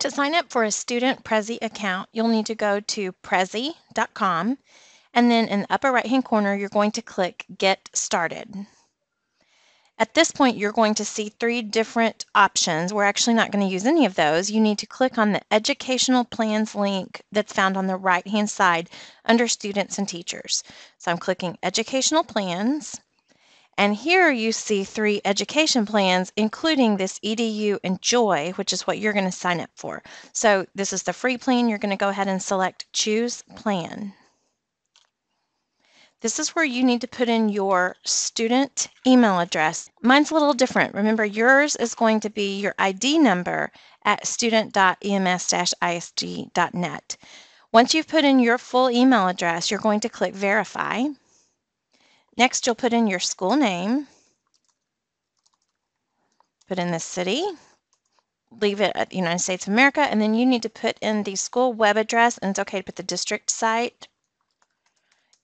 To sign up for a student Prezi account, you'll need to go to prezi.com and then in the upper right hand corner, you're going to click Get Started. At this point, you're going to see three different options. We're actually not going to use any of those. You need to click on the Educational Plans link that's found on the right-hand side under Students and Teachers. So I'm clicking Educational Plans. And here you see three education plans, including this EDU Enjoy, which is what you're going to sign up for. So this is the free plan. You're going to go ahead and select Choose Plan. This is where you need to put in your student email address. Mine's a little different. Remember, yours is going to be your ID number at student.ems-isd.net. Once you've put in your full email address, you're going to click Verify. Next, you'll put in your school name, put in the city, leave it at United States of America, and then you need to put in the school web address, and it's okay to put the district site,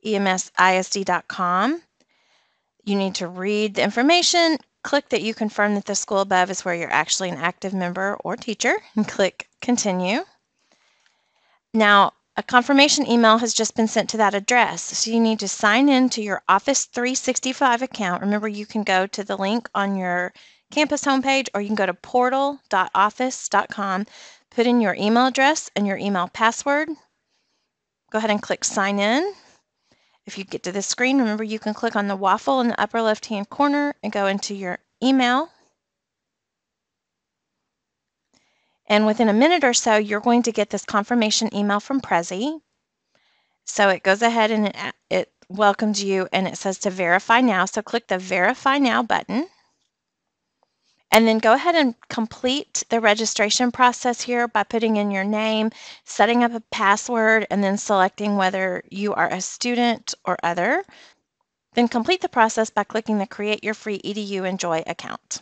emsisd.com. You need to read the information, click that you confirm that the school above is where you're actually an active member or teacher, and click Continue. Now, a confirmation email has just been sent to that address, so you need to sign in to your Office 365 account. Remember, you can go to the link on your campus homepage or you can go to portal.office.com, put in your email address and your email password. Go ahead and click Sign In. If you get to this screen, remember you can click on the waffle in the upper left-hand corner and go into your email. And within a minute or so, you're going to get this confirmation email from Prezi. So it goes ahead and it, it welcomes you and it says to verify now. So click the verify now button. And then go ahead and complete the registration process here by putting in your name, setting up a password, and then selecting whether you are a student or other. Then complete the process by clicking the Create Your Free EDU Enjoy account.